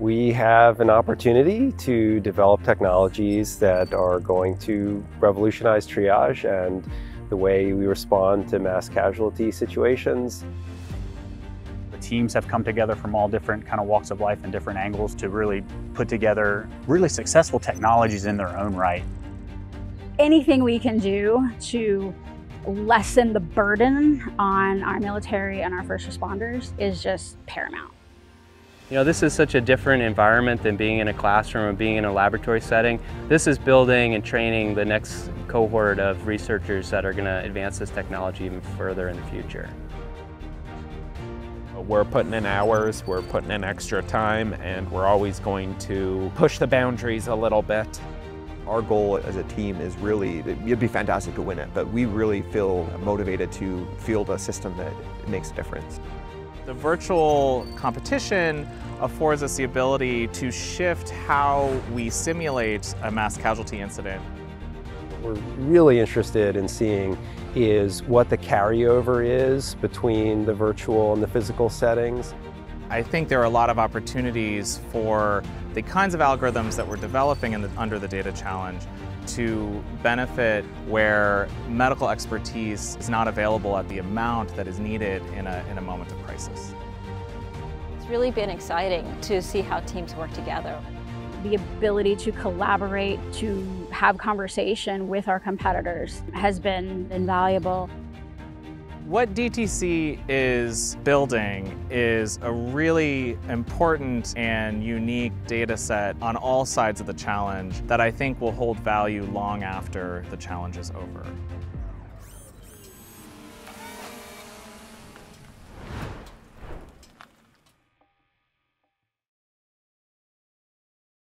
We have an opportunity to develop technologies that are going to revolutionize triage and the way we respond to mass casualty situations. The teams have come together from all different kind of walks of life and different angles to really put together really successful technologies in their own right. Anything we can do to lessen the burden on our military and our first responders is just paramount. You know, this is such a different environment than being in a classroom or being in a laboratory setting. This is building and training the next cohort of researchers that are going to advance this technology even further in the future. We're putting in hours, we're putting in extra time, and we're always going to push the boundaries a little bit. Our goal as a team is really, it'd be fantastic to win it, but we really feel motivated to field a system that makes a difference. The virtual competition affords us the ability to shift how we simulate a mass casualty incident. What we're really interested in seeing is what the carryover is between the virtual and the physical settings. I think there are a lot of opportunities for the kinds of algorithms that we're developing the, under the data challenge to benefit where medical expertise is not available at the amount that is needed in a, in a moment of crisis. It's really been exciting to see how teams work together. The ability to collaborate, to have conversation with our competitors has been invaluable. What DTC is building is a really important and unique data set on all sides of the challenge that I think will hold value long after the challenge is over.